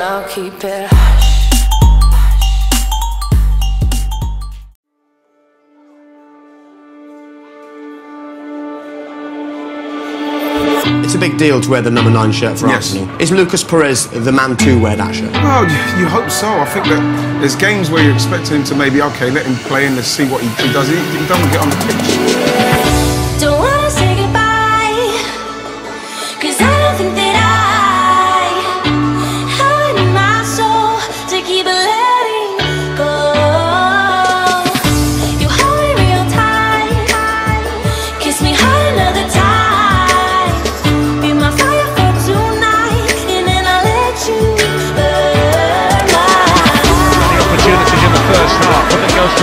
but I'll keep it hush. It's a big deal to wear the number nine shirt for Yes. Arsenal. Is Lucas Perez the man to wear that shirt? Oh, well, you hope so. I think that there's games where you're expecting him to maybe, okay, let him play and let's see what he, he does. He, he doesn't get on the pitch. Don't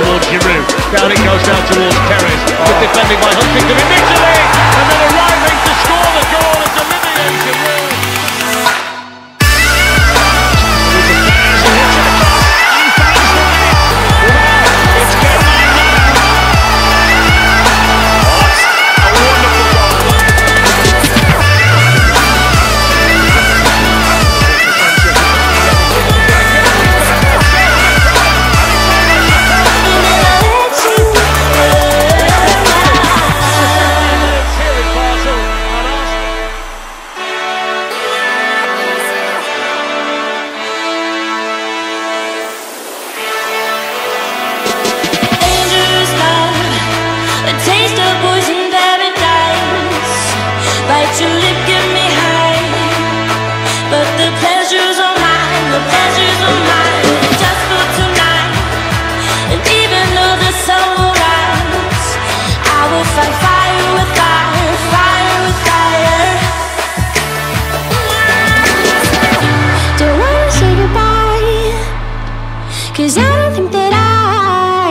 towards Giroud. Down it goes down towards Perez. Good defending by Cause I don't think that I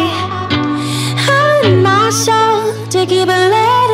have in my soul to keep it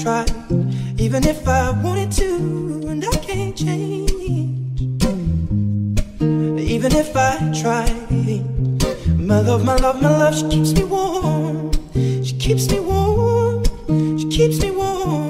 even if I wanted to, and I can't change. Even if I tried, my love, my love, my love, she keeps me warm. She keeps me warm. She keeps me warm.